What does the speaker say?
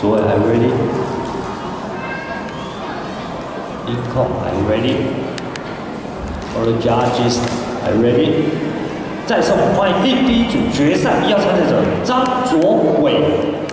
左伟，Are you ready? Incom, Are you ready? All the judges, Are you ready? 再次欢迎第一组决赛一号参赛者张卓伟。